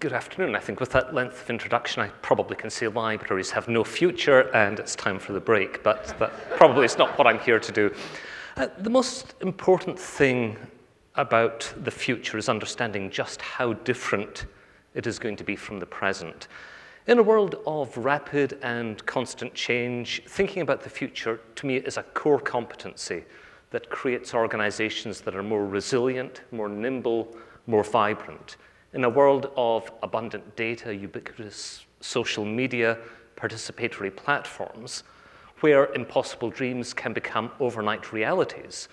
Good afternoon. I think with that length of introduction, I probably can say libraries have no future and it's time for the break, but that probably is not what I'm here to do. Uh, the most important thing about the future is understanding just how different it is going to be from the present. In a world of rapid and constant change, thinking about the future to me is a core competency that creates organizations that are more resilient, more nimble, more vibrant. In a world of abundant data, ubiquitous social media, participatory platforms, where impossible dreams can become overnight realities,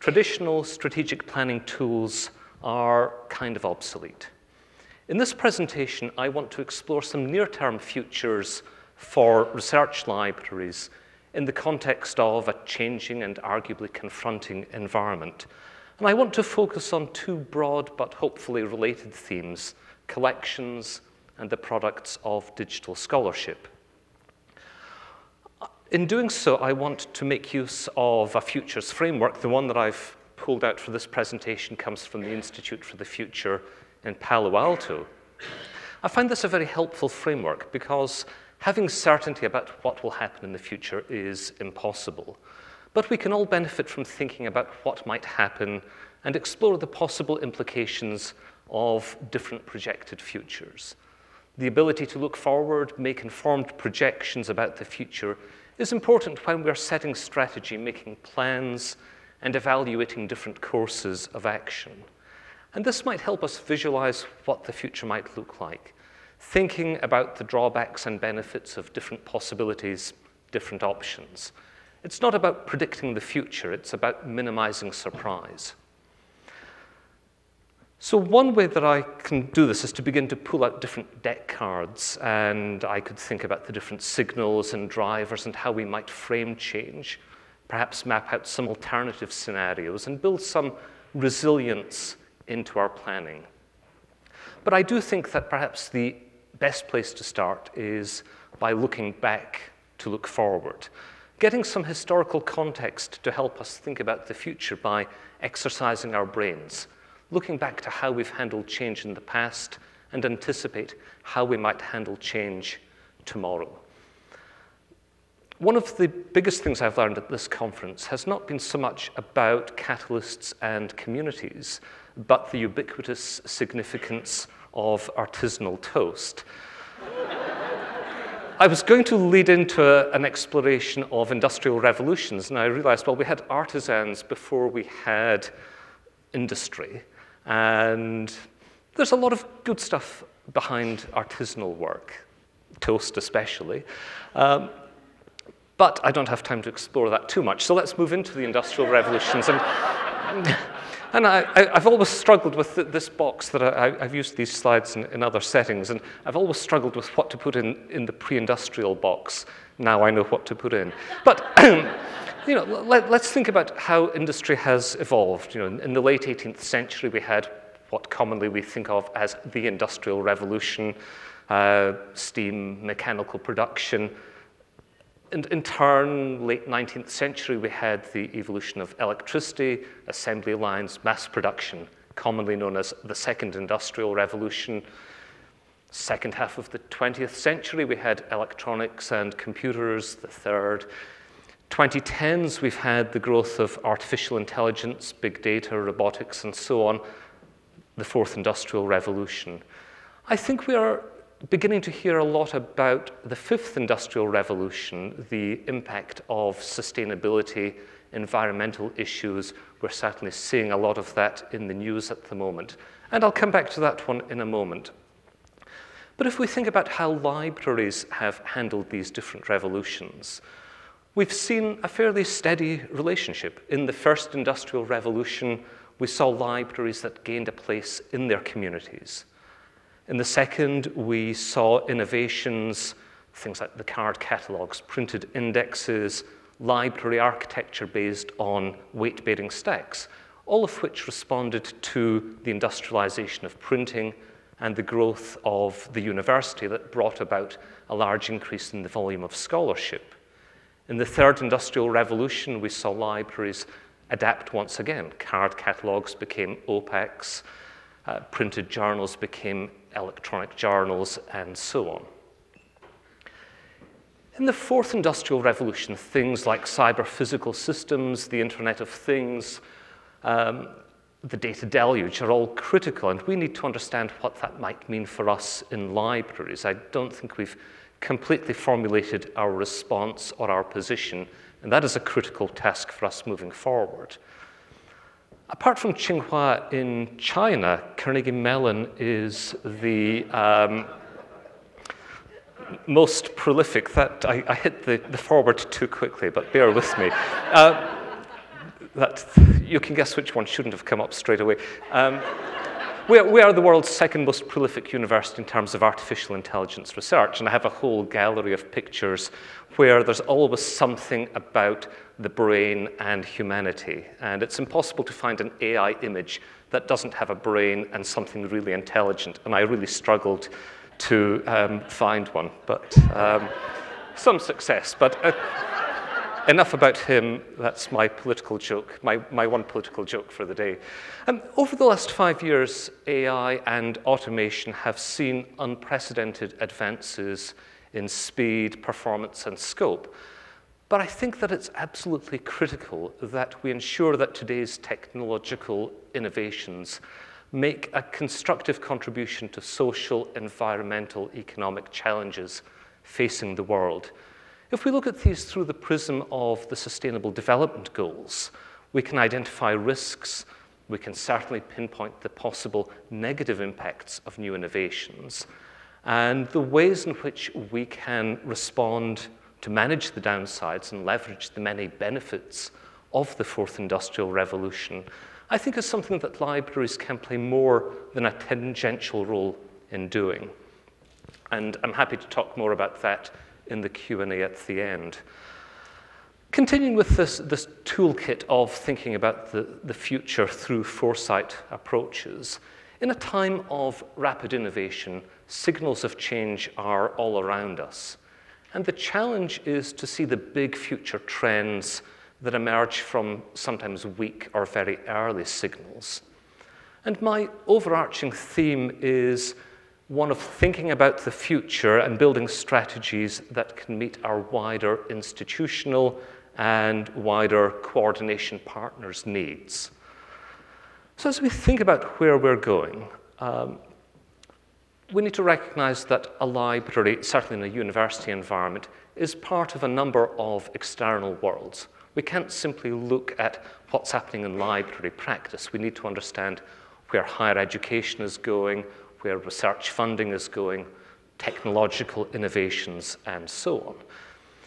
traditional strategic planning tools are kind of obsolete. In this presentation, I want to explore some near-term futures for research libraries in the context of a changing and arguably confronting environment. And I want to focus on two broad but hopefully related themes, collections and the products of digital scholarship. In doing so, I want to make use of a futures framework. The one that I've pulled out for this presentation comes from the Institute for the Future in Palo Alto. I find this a very helpful framework because having certainty about what will happen in the future is impossible. But we can all benefit from thinking about what might happen and explore the possible implications of different projected futures. The ability to look forward, make informed projections about the future is important when we're setting strategy, making plans, and evaluating different courses of action. And this might help us visualize what the future might look like, thinking about the drawbacks and benefits of different possibilities, different options. It's not about predicting the future, it's about minimizing surprise. So one way that I can do this is to begin to pull out different deck cards, and I could think about the different signals and drivers and how we might frame change, perhaps map out some alternative scenarios and build some resilience into our planning. But I do think that perhaps the best place to start is by looking back to look forward, getting some historical context to help us think about the future by exercising our brains, looking back to how we've handled change in the past and anticipate how we might handle change tomorrow. One of the biggest things I've learned at this conference has not been so much about catalysts and communities, but the ubiquitous significance of artisanal toast. I was going to lead into a, an exploration of industrial revolutions, and I realized, well, we had artisans before we had industry, and there's a lot of good stuff behind artisanal work, toast especially. Um, but I don't have time to explore that too much, so let's move into the industrial revolutions. And and I, have always struggled with this box that I, have used these slides in, in, other settings, and I've always struggled with what to put in, in the pre-industrial box. Now I know what to put in. But you know, let, us think about how industry has evolved. You know, in, in the late 18th century, we had what commonly we think of as the Industrial Revolution, uh, steam, mechanical production, in, in turn, late 19th century, we had the evolution of electricity, assembly lines, mass production, commonly known as the Second Industrial Revolution. Second half of the 20th century, we had electronics and computers, the third. 2010s, we've had the growth of artificial intelligence, big data, robotics, and so on, the fourth industrial revolution. I think we are beginning to hear a lot about the fifth industrial revolution, the impact of sustainability, environmental issues. We're certainly seeing a lot of that in the news at the moment. And I'll come back to that one in a moment. But if we think about how libraries have handled these different revolutions, we've seen a fairly steady relationship. In the first industrial revolution, we saw libraries that gained a place in their communities. In the second, we saw innovations, things like the card catalogs, printed indexes, library architecture based on weight-bearing stacks, all of which responded to the industrialization of printing and the growth of the university that brought about a large increase in the volume of scholarship. In the third industrial revolution, we saw libraries adapt once again. Card catalogs became OPACs, uh, printed journals became electronic journals, and so on. In the fourth industrial revolution, things like cyber physical systems, the Internet of Things, um, the data deluge are all critical, and we need to understand what that might mean for us in libraries. I don't think we've completely formulated our response or our position, and that is a critical task for us moving forward. Apart from Tsinghua in China, Carnegie Mellon is the um, most prolific. That I, I hit the, the, forward too quickly, but bear with me. Uh, that you can guess which one shouldn't have come up straight away. Um, we, are, we are the world's second most prolific university in terms of artificial intelligence research, and I have a whole gallery of pictures where there's always something about the brain and humanity. And it's impossible to find an AI image that doesn't have a brain and something really intelligent. And I really struggled to um, find one, but um, some success. But uh, enough about him. That's my political joke, my, my one political joke for the day. Um, over the last five years, AI and automation have seen unprecedented advances in speed, performance, and scope. But I think that it's absolutely critical that we ensure that today's technological innovations make a constructive contribution to social, environmental, economic challenges facing the world. If we look at these through the prism of the Sustainable Development Goals, we can identify risks, we can certainly pinpoint the possible negative impacts of new innovations, and the ways in which we can respond to manage the downsides and leverage the many benefits of the fourth industrial revolution I think is something that libraries can play more than a tangential role in doing. And I'm happy to talk more about that in the Q&A at the end. Continuing with this, this toolkit of thinking about the, the future through foresight approaches, in a time of rapid innovation, signals of change are all around us. And the challenge is to see the big future trends that emerge from sometimes weak or very early signals. And my overarching theme is one of thinking about the future and building strategies that can meet our wider institutional and wider coordination partners' needs. So, as we think about where we're going, um, we need to recognize that a library, certainly in a university environment, is part of a number of external worlds. We can't simply look at what's happening in library practice. We need to understand where higher education is going, where research funding is going, technological innovations, and so on.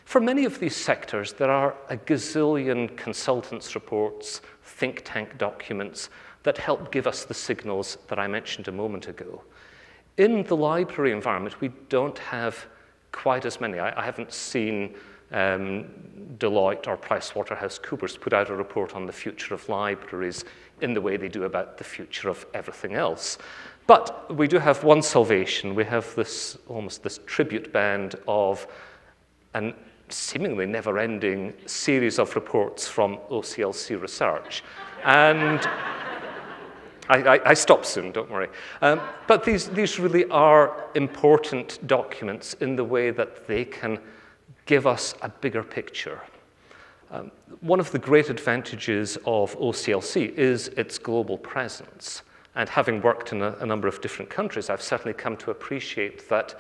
For many of these sectors, there are a gazillion consultants' reports, think tank documents that help give us the signals that I mentioned a moment ago. In the library environment, we don't have quite as many. I, I haven't seen um, Deloitte or PricewaterhouseCoopers put out a report on the future of libraries in the way they do about the future of everything else. But we do have one salvation. We have this almost this tribute band of an seemingly never-ending series of reports from OCLC research. And I, I, I, stop soon, don't worry. Um, but these, these really are important documents in the way that they can give us a bigger picture. Um, one of the great advantages of OCLC is its global presence. And having worked in a, a number of different countries, I've certainly come to appreciate that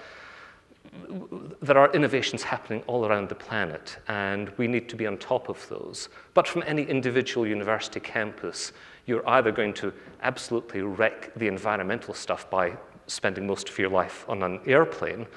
there are innovations happening all around the planet, and we need to be on top of those. But from any individual university campus, you're either going to absolutely wreck the environmental stuff by spending most of your life on an airplane,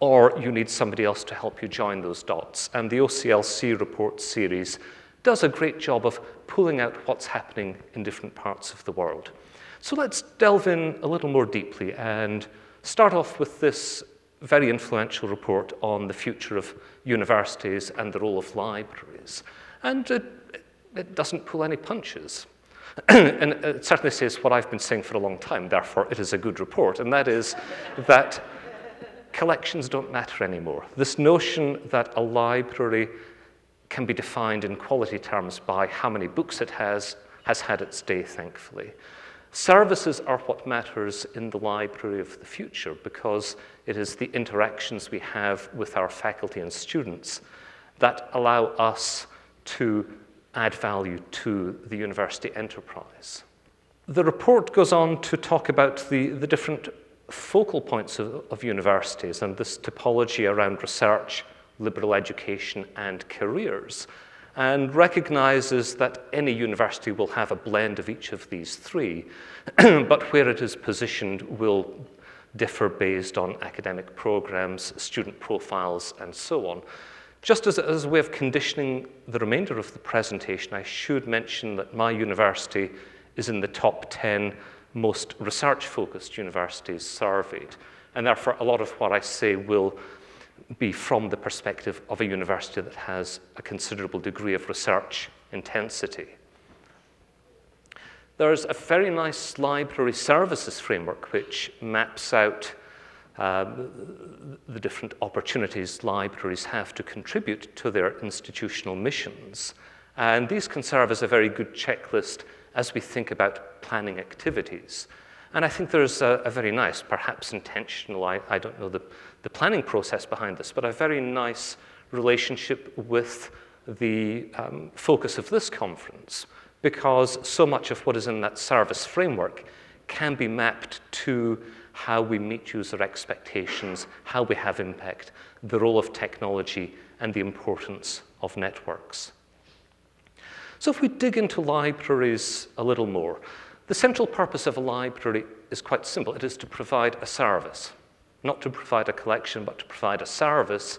or you need somebody else to help you join those dots. And the OCLC report series does a great job of pulling out what's happening in different parts of the world. So let's delve in a little more deeply and start off with this very influential report on the future of universities and the role of libraries. And it, it doesn't pull any punches. and it certainly says what I've been saying for a long time, therefore it is a good report, and that is that collections don't matter anymore. This notion that a library can be defined in quality terms by how many books it has has had its day, thankfully. Services are what matters in the library of the future because it is the interactions we have with our faculty and students that allow us to add value to the university enterprise. The report goes on to talk about the, the different focal points of, of universities and this topology around research, liberal education, and careers, and recognizes that any university will have a blend of each of these three, but where it is positioned will differ based on academic programs, student profiles, and so on. Just as, as a way of conditioning the remainder of the presentation, I should mention that my university is in the top 10 most research-focused universities surveyed. And therefore, a lot of what I say will be from the perspective of a university that has a considerable degree of research intensity. There's a very nice library services framework which maps out uh, the different opportunities libraries have to contribute to their institutional missions. And these can serve as a very good checklist as we think about planning activities. And I think there's a, a very nice, perhaps intentional, I, I don't know the, the planning process behind this, but a very nice relationship with the um, focus of this conference because so much of what is in that service framework can be mapped to how we meet user expectations, how we have impact, the role of technology, and the importance of networks. So if we dig into libraries a little more, the central purpose of a library is quite simple. It is to provide a service, not to provide a collection, but to provide a service,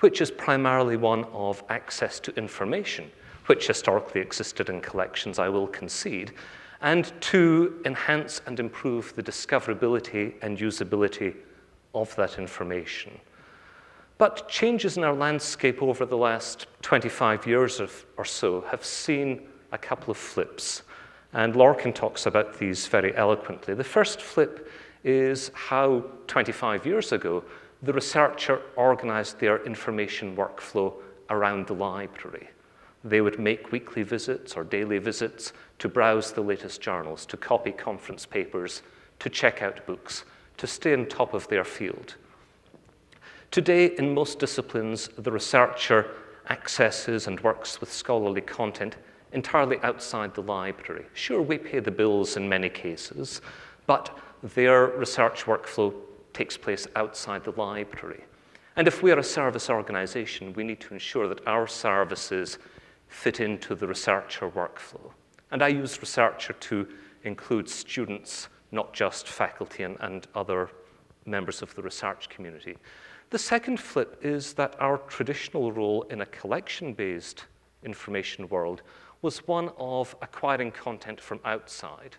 which is primarily one of access to information, which historically existed in collections, I will concede, and to enhance and improve the discoverability and usability of that information. But changes in our landscape over the last 25 years or so have seen a couple of flips. And Lorcan talks about these very eloquently. The first flip is how 25 years ago the researcher organized their information workflow around the library. They would make weekly visits or daily visits to browse the latest journals, to copy conference papers, to check out books, to stay on top of their field. Today, in most disciplines, the researcher accesses and works with scholarly content entirely outside the library. Sure, we pay the bills in many cases, but their research workflow takes place outside the library. And if we are a service organization, we need to ensure that our services fit into the researcher workflow. And I use researcher to include students, not just faculty and, and other members of the research community. The second flip is that our traditional role in a collection-based information world was one of acquiring content from outside.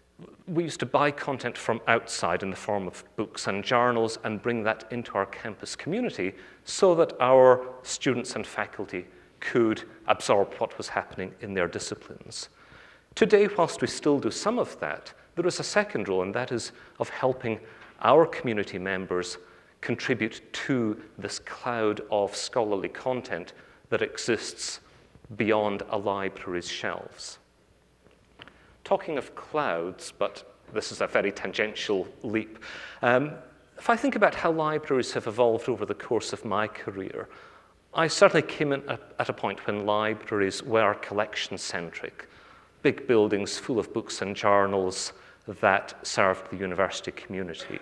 We used to buy content from outside in the form of books and journals and bring that into our campus community so that our students and faculty could absorb what was happening in their disciplines. Today, whilst we still do some of that, there is a second role, and that is of helping our community members contribute to this cloud of scholarly content that exists beyond a library's shelves. Talking of clouds, but this is a very tangential leap, um, if I think about how libraries have evolved over the course of my career, I certainly came in at, at a point when libraries were collection centric, big buildings full of books and journals that served the university community.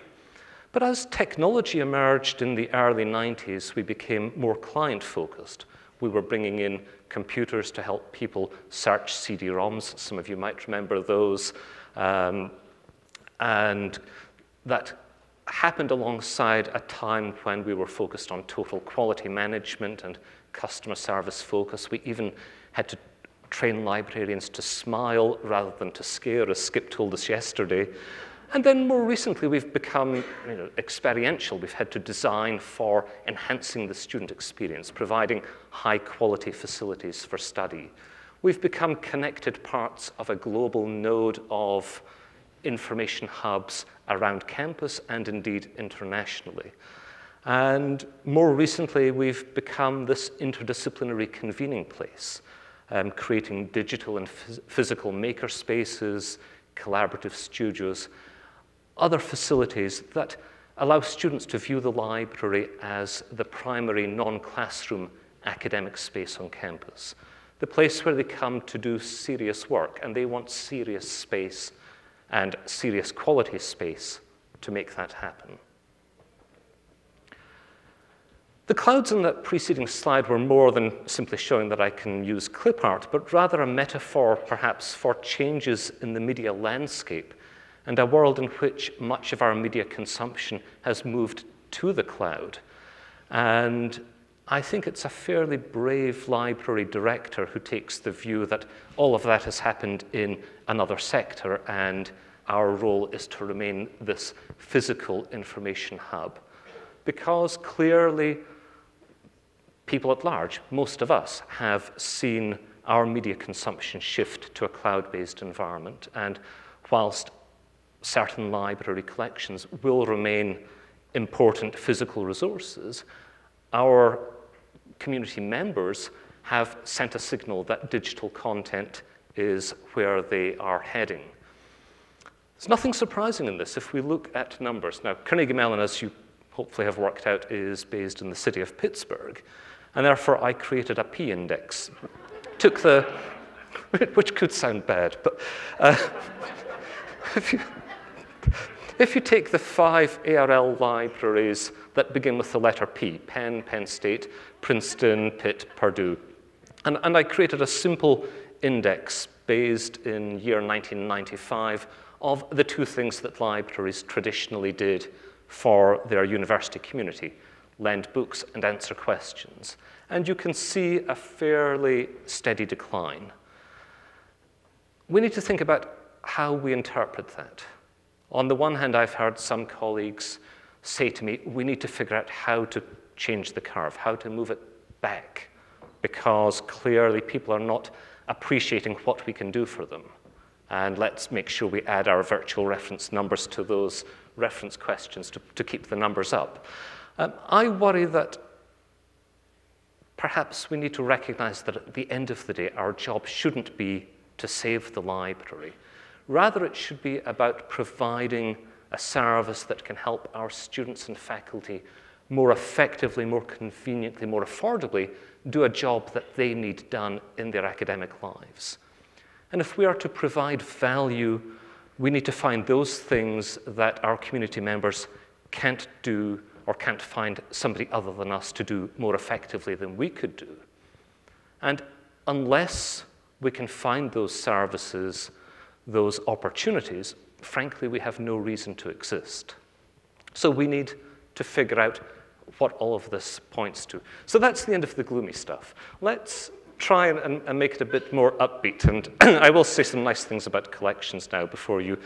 But as technology emerged in the early 90s, we became more client focused. We were bringing in computers to help people search CD-ROMs. Some of you might remember those. Um, and that happened alongside a time when we were focused on total quality management and customer service focus. We even had to train librarians to smile rather than to scare, as Skip told us yesterday. And then more recently, we've become you know, experiential. We've had to design for enhancing the student experience, providing high quality facilities for study. We've become connected parts of a global node of information hubs around campus and indeed internationally. And more recently, we've become this interdisciplinary convening place, um, creating digital and phys physical maker spaces, collaborative studios, other facilities that allow students to view the library as the primary non-classroom academic space on campus, the place where they come to do serious work, and they want serious space and serious quality space to make that happen. The clouds in that preceding slide were more than simply showing that I can use clip art, but rather a metaphor, perhaps, for changes in the media landscape and a world in which much of our media consumption has moved to the cloud. And I think it's a fairly brave library director who takes the view that all of that has happened in another sector and our role is to remain this physical information hub. Because clearly, people at large, most of us, have seen our media consumption shift to a cloud based environment. And whilst certain library collections will remain important physical resources, our community members have sent a signal that digital content is where they are heading. There's nothing surprising in this if we look at numbers. Now, Carnegie Mellon, as you hopefully have worked out, is based in the city of Pittsburgh. And therefore, I created a P index. Took the, which could sound bad, but uh, if, you, if you take the five ARL libraries that begin with the letter P Penn, Penn State, Princeton, Pitt, Purdue and, and I created a simple index based in year 1995 of the two things that libraries traditionally did for their university community lend books and answer questions. And you can see a fairly steady decline. We need to think about how we interpret that. On the one hand, I've heard some colleagues say to me, we need to figure out how to change the curve, how to move it back, because clearly people are not appreciating what we can do for them. And let's make sure we add our virtual reference numbers to those reference questions to, to keep the numbers up. Um, I worry that perhaps we need to recognize that at the end of the day, our job shouldn't be to save the library. Rather, it should be about providing a service that can help our students and faculty more effectively, more conveniently, more affordably do a job that they need done in their academic lives. And if we are to provide value, we need to find those things that our community members can't do or can't find somebody other than us to do more effectively than we could do. And unless we can find those services, those opportunities, frankly, we have no reason to exist. So we need to figure out what all of this points to. So that's the end of the gloomy stuff. Let's try and, and make it a bit more upbeat. And I will say some nice things about collections now before you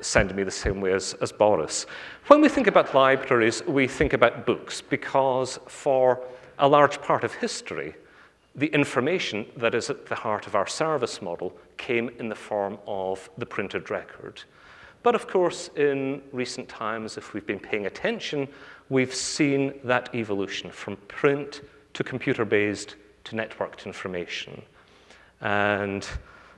send me the same way as, as Boris. When we think about libraries, we think about books because for a large part of history, the information that is at the heart of our service model came in the form of the printed record. But of course, in recent times, if we've been paying attention, we've seen that evolution from print to computer based to networked information. And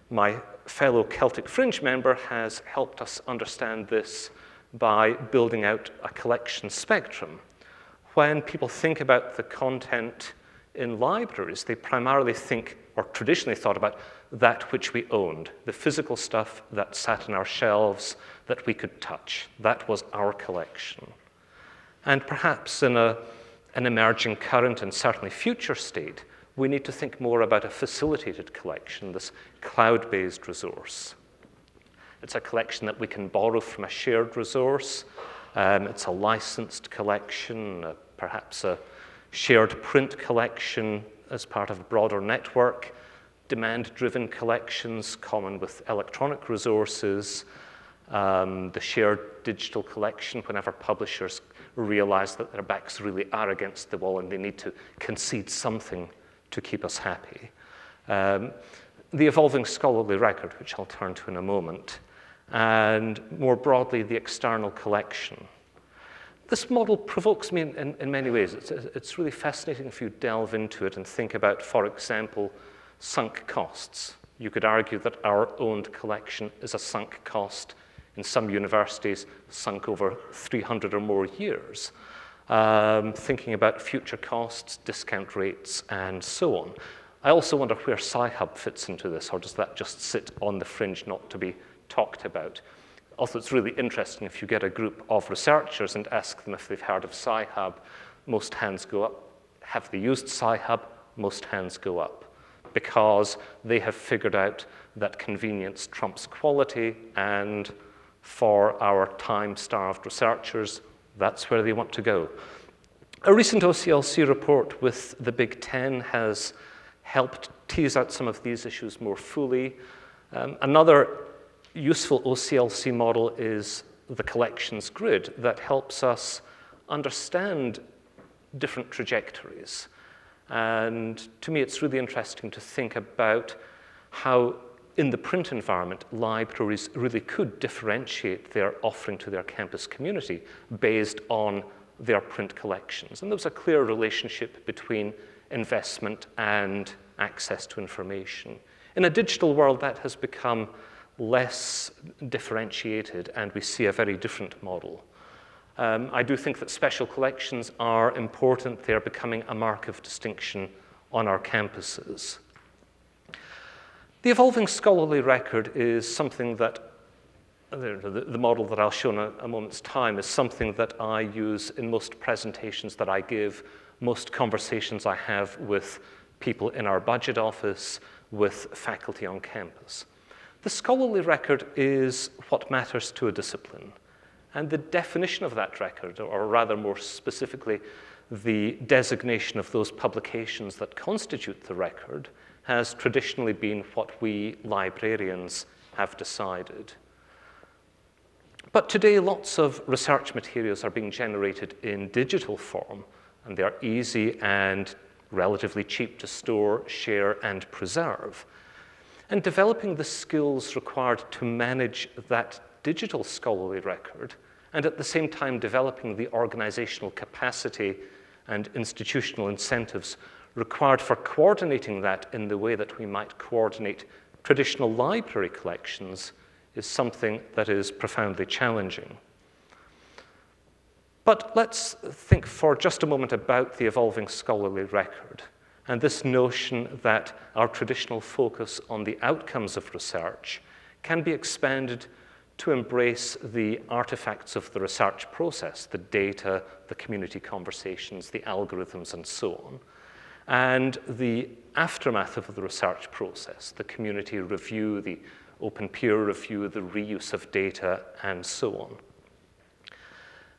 my fellow Celtic Fringe member has helped us understand this by building out a collection spectrum. When people think about the content in libraries, they primarily think, or traditionally thought about, that which we owned, the physical stuff that sat on our shelves that we could touch. That was our collection. And perhaps in a, an emerging current and certainly future state, we need to think more about a facilitated collection, this cloud based resource. It's a collection that we can borrow from a shared resource. Um, it's a licensed collection, uh, perhaps a shared print collection as part of a broader network, demand driven collections common with electronic resources, um, the shared digital collection whenever publishers realize that their backs really are against the wall and they need to concede something to keep us happy. Um, the evolving scholarly record, which I'll turn to in a moment, and more broadly, the external collection. This model provokes me in, in, in many ways. It's, it's really fascinating if you delve into it and think about, for example, sunk costs. You could argue that our owned collection is a sunk cost in some universities, sunk over 300 or more years. Um, thinking about future costs, discount rates, and so on. I also wonder where Sci-Hub fits into this, or does that just sit on the fringe not to be talked about? Also, it's really interesting if you get a group of researchers and ask them if they've heard of Sci-Hub, most hands go up. Have they used Sci-Hub? Most hands go up because they have figured out that convenience trumps quality, and for our time-starved researchers, that's where they want to go. A recent OCLC report with the Big Ten has helped tease out some of these issues more fully. Um, another useful OCLC model is the collections grid that helps us understand different trajectories. And to me, it's really interesting to think about how, in the print environment, libraries really could differentiate their offering to their campus community based on their print collections. And there was a clear relationship between investment and access to information. In a digital world, that has become less differentiated, and we see a very different model. Um, I do think that special collections are important. They're becoming a mark of distinction on our campuses. The evolving scholarly record is something that, the, the model that I'll show in a, a moment's time, is something that I use in most presentations that I give, most conversations I have with people in our budget office, with faculty on campus. The scholarly record is what matters to a discipline. And the definition of that record, or rather more specifically, the designation of those publications that constitute the record, has traditionally been what we librarians have decided. But today, lots of research materials are being generated in digital form, and they are easy and relatively cheap to store, share, and preserve. And developing the skills required to manage that digital scholarly record, and at the same time developing the organizational capacity and institutional incentives required for coordinating that in the way that we might coordinate traditional library collections is something that is profoundly challenging. But let's think for just a moment about the evolving scholarly record and this notion that our traditional focus on the outcomes of research can be expanded to embrace the artifacts of the research process, the data, the community conversations, the algorithms, and so on, and the aftermath of the research process, the community review, the open peer review, the reuse of data, and so on.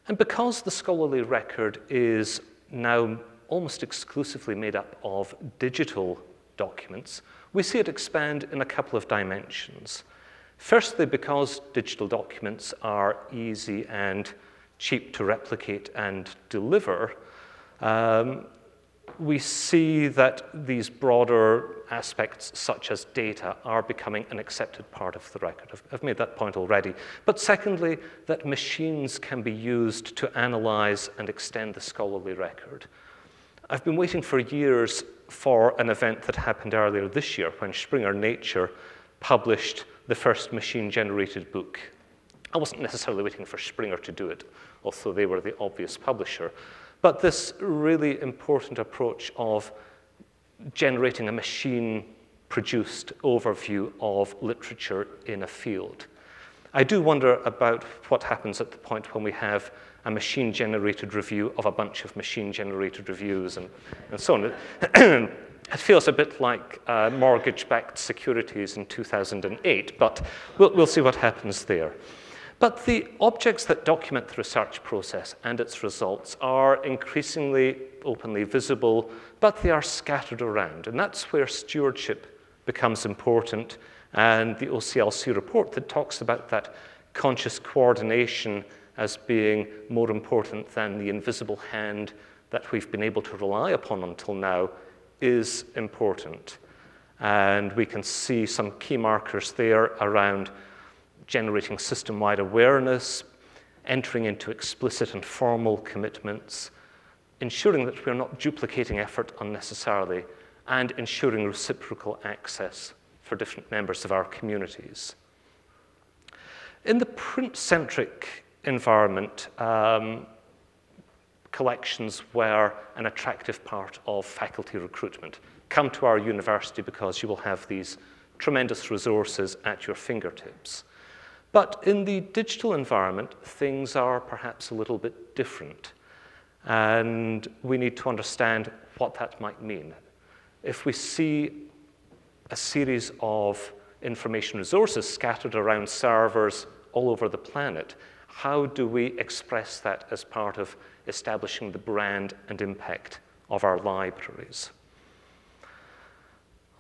And because the scholarly record is now almost exclusively made up of digital documents, we see it expand in a couple of dimensions. Firstly, because digital documents are easy and cheap to replicate and deliver, um, we see that these broader aspects, such as data, are becoming an accepted part of the record. I've, I've, made that point already. But secondly, that machines can be used to analyze and extend the scholarly record. I've been waiting for years for an event that happened earlier this year when Springer Nature published the first machine generated book. I wasn't necessarily waiting for Springer to do it, although they were the obvious publisher. But this really important approach of generating a machine produced overview of literature in a field. I do wonder about what happens at the point when we have a machine generated review of a bunch of machine generated reviews and, and so on. It feels a bit like uh, mortgage-backed securities in 2008, but we'll, we'll see what happens there. But the objects that document the research process and its results are increasingly openly visible, but they are scattered around. And that's where stewardship becomes important. And the OCLC report that talks about that conscious coordination as being more important than the invisible hand that we've been able to rely upon until now is important. And we can see some key markers there around generating system wide awareness, entering into explicit and formal commitments, ensuring that we're not duplicating effort unnecessarily, and ensuring reciprocal access for different members of our communities. In the print-centric environment, um, collections were an attractive part of faculty recruitment. Come to our university because you will have these tremendous resources at your fingertips. But in the digital environment, things are perhaps a little bit different. And we need to understand what that might mean. If we see a series of information resources scattered around servers all over the planet, how do we express that as part of establishing the brand and impact of our libraries?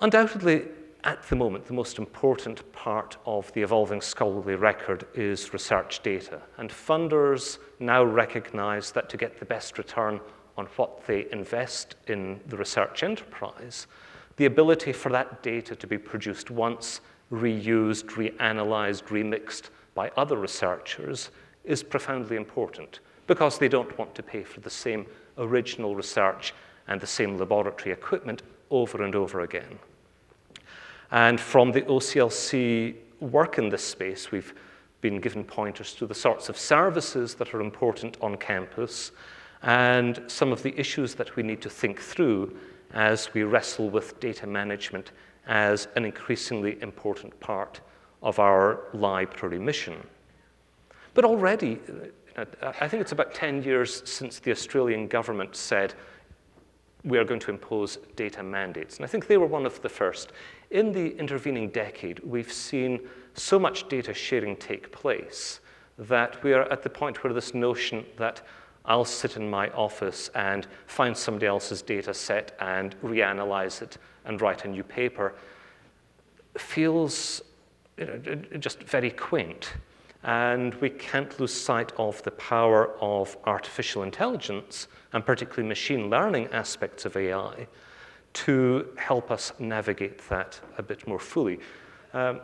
Undoubtedly, at the moment, the most important part of the evolving scholarly record is research data. And funders now recognize that to get the best return on what they invest in the research enterprise, the ability for that data to be produced once, reused, reanalyzed, remixed by other researchers is profoundly important because they don't want to pay for the same original research and the same laboratory equipment over and over again. And from the OCLC work in this space, we've been given pointers to the sorts of services that are important on campus and some of the issues that we need to think through as we wrestle with data management as an increasingly important part of our library mission. But already, I think it's about 10 years since the Australian government said we are going to impose data mandates. And I think they were one of the first. In the intervening decade, we've seen so much data sharing take place that we are at the point where this notion that I'll sit in my office and find somebody else's data set and reanalyze it and write a new paper feels you know, just very quaint. And we can't lose sight of the power of artificial intelligence, and particularly machine learning aspects of AI, to help us navigate that a bit more fully. Um,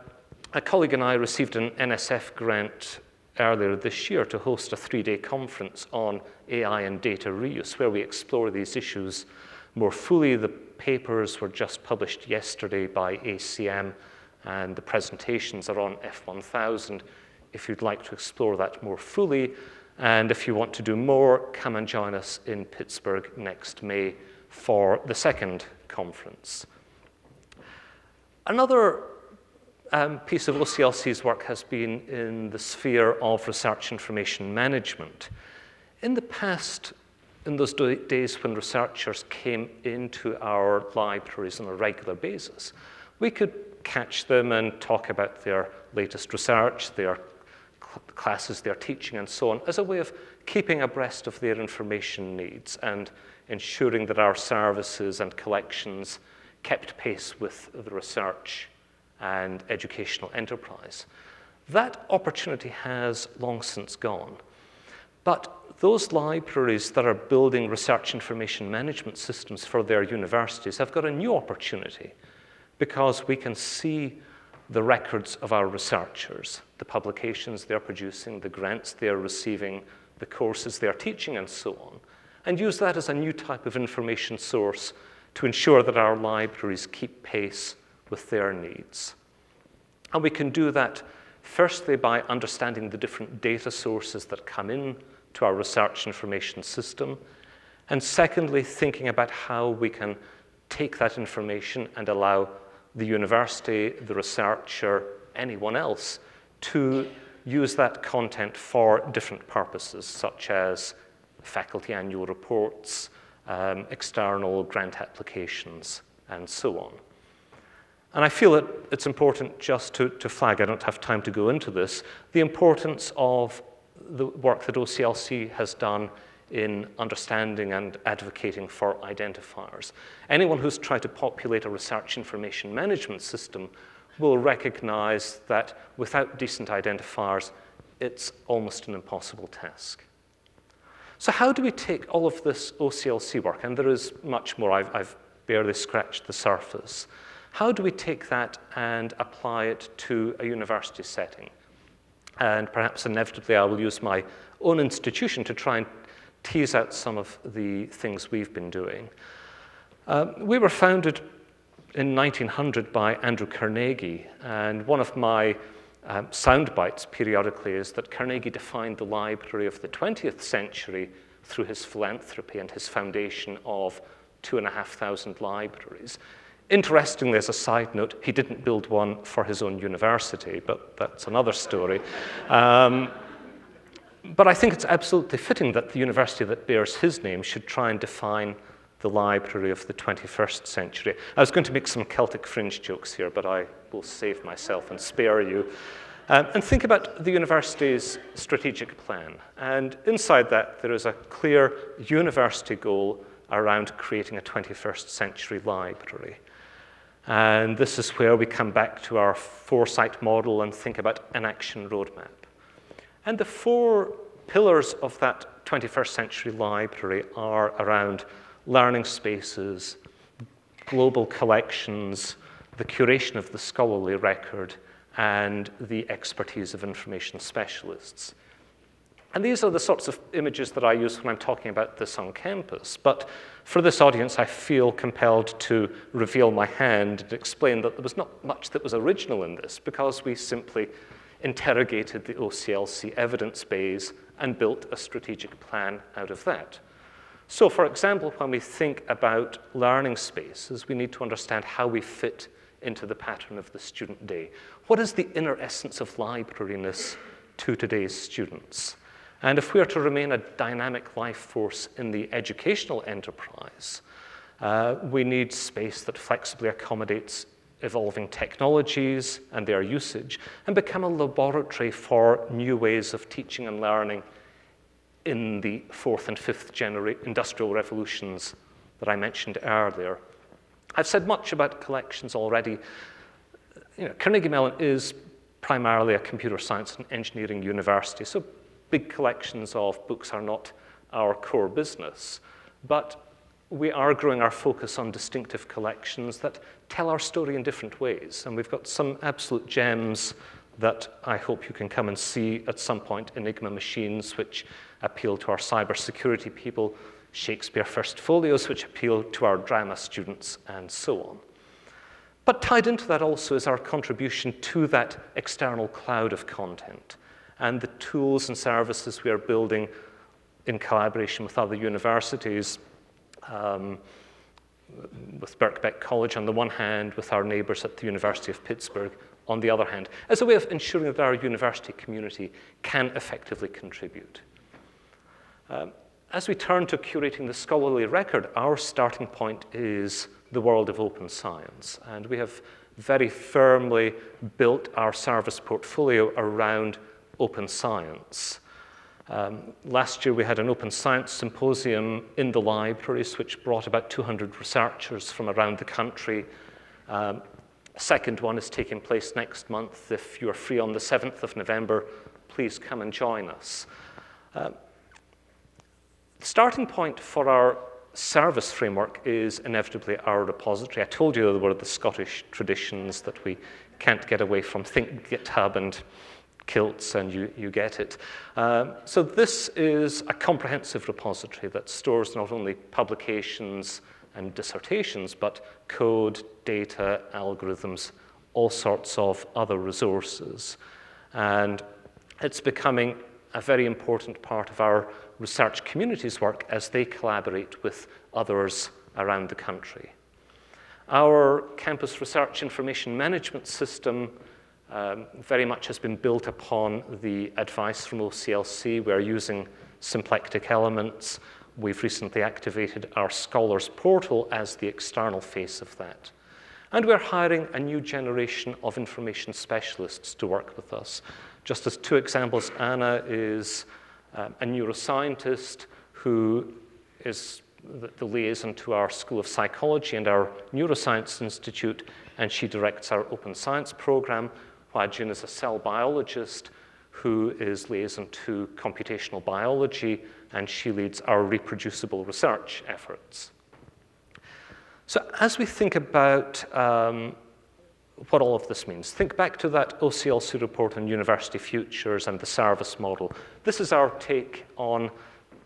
a colleague and I received an NSF grant earlier this year to host a three-day conference on AI and data reuse, where we explore these issues more fully. The papers were just published yesterday by ACM, and the presentations are on F1000 if you'd like to explore that more fully. And if you want to do more, come and join us in Pittsburgh next May for the second conference. Another um, piece of OCLC's work has been in the sphere of research information management. In the past, in those days when researchers came into our libraries on a regular basis, we could catch them and talk about their latest research, their classes they're teaching, and so on, as a way of keeping abreast of their information needs and ensuring that our services and collections kept pace with the research and educational enterprise. That opportunity has long since gone. But those libraries that are building research information management systems for their universities have got a new opportunity because we can see the records of our researchers, the publications they're producing, the grants they're receiving, the courses they're teaching, and so on, and use that as a new type of information source to ensure that our libraries keep pace with their needs. And we can do that firstly by understanding the different data sources that come in to our research information system, and secondly, thinking about how we can take that information and allow the university, the researcher, anyone else to use that content for different purposes, such as faculty annual reports, um, external grant applications, and so on. And I feel that it's important just to, to flag, I don't have time to go into this, the importance of the work that OCLC has done in understanding and advocating for identifiers. Anyone who's tried to populate a research information management system will recognize that without decent identifiers, it's almost an impossible task. So how do we take all of this OCLC work, and there is much more, I've, I've barely scratched the surface, how do we take that and apply it to a university setting? And perhaps inevitably I will use my own institution to try and tease out some of the things we've been doing. Uh, we were founded in 1900 by Andrew Carnegie. And one of my um, sound bites periodically is that Carnegie defined the library of the 20th century through his philanthropy and his foundation of two and a half thousand libraries. Interestingly, as a side note, he didn't build one for his own university, but that's another story. Um, but I think it's absolutely fitting that the university that bears his name should try and define the library of the 21st century. I was going to make some Celtic fringe jokes here, but I will save myself and spare you. Um, and think about the university's strategic plan. And inside that, there is a clear university goal around creating a 21st century library. And this is where we come back to our foresight model and think about an action roadmap. And the four pillars of that 21st century library are around learning spaces, global collections, the curation of the scholarly record, and the expertise of information specialists. And these are the sorts of images that I use when I'm talking about this on campus. But for this audience, I feel compelled to reveal my hand and explain that there was not much that was original in this because we simply interrogated the OCLC evidence base and built a strategic plan out of that. So, for example, when we think about learning spaces, we need to understand how we fit into the pattern of the student day. What is the inner essence of librariness to today's students? And if we are to remain a dynamic life force in the educational enterprise, uh, we need space that flexibly accommodates evolving technologies and their usage and become a laboratory for new ways of teaching and learning in the fourth and fifth genera- industrial revolutions that I mentioned earlier. I've said much about collections already. You know, Carnegie Mellon is primarily a computer science and engineering university, so big collections of books are not our core business. But we are growing our focus on distinctive collections that tell our story in different ways. And we've got some absolute gems that I hope you can come and see at some point Enigma machines, which appeal to our cybersecurity people, Shakespeare First Folios, which appeal to our drama students, and so on. But tied into that also is our contribution to that external cloud of content and the tools and services we are building in collaboration with other universities, um, with Birkbeck College on the one hand, with our neighbours at the University of Pittsburgh on the other hand, as a way of ensuring that our university community can effectively contribute. Um, as we turn to curating the scholarly record, our starting point is the world of open science. And we have very firmly built our service portfolio around open science. Um, last year, we had an open science symposium in the libraries, which brought about 200 researchers from around the country. Um, second one is taking place next month. If you're free on the 7th of November, please come and join us. Um, the starting point for our service framework is inevitably our repository. I told you there were the Scottish traditions that we can't get away from. Think GitHub and kilts, and you, you get it. Um, so, this is a comprehensive repository that stores not only publications and dissertations, but code, data, algorithms, all sorts of other resources. And it's becoming a very important part of our research community's work as they collaborate with others around the country. Our campus research information management system um, very much has been built upon the advice from OCLC. We're using symplectic elements. We've recently activated our Scholars Portal as the external face of that. And we're hiring a new generation of information specialists to work with us. Just as two examples, Anna is um, a neuroscientist who is the, the liaison to our School of Psychology and our Neuroscience Institute, and she directs our open science program, June is a cell biologist who is liaison to computational biology, and she leads our reproducible research efforts. So, as we think about um, what all of this means. Think back to that OCLC report on university futures and the service model. This is our take on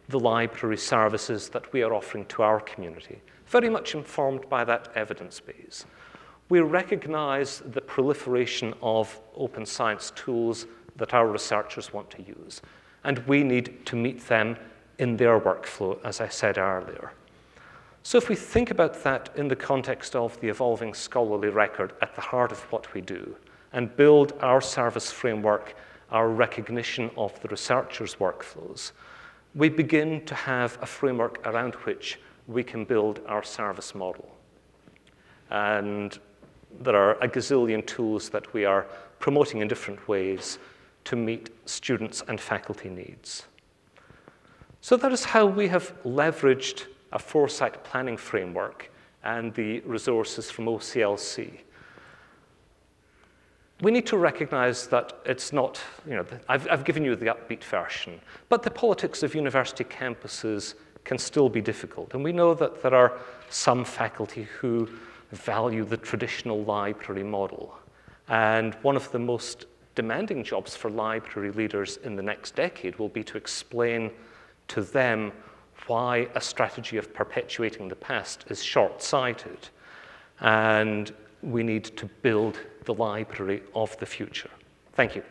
the library services that we are offering to our community, very much informed by that evidence base. We recognize the proliferation of open science tools that our researchers want to use, and we need to meet them in their workflow, as I said earlier. So if we think about that in the context of the evolving scholarly record at the heart of what we do, and build our service framework, our recognition of the researcher's workflows, we begin to have a framework around which we can build our service model. And there are a gazillion tools that we are promoting in different ways to meet students and faculty needs. So that is how we have leveraged a foresight planning framework and the resources from OCLC. We need to recognize that it's not, you know, I've, I've given you the upbeat version, but the politics of university campuses can still be difficult. And we know that there are some faculty who value the traditional library model. And one of the most demanding jobs for library leaders in the next decade will be to explain to them why a strategy of perpetuating the past is short sighted. And we need to build the library of the future. Thank you.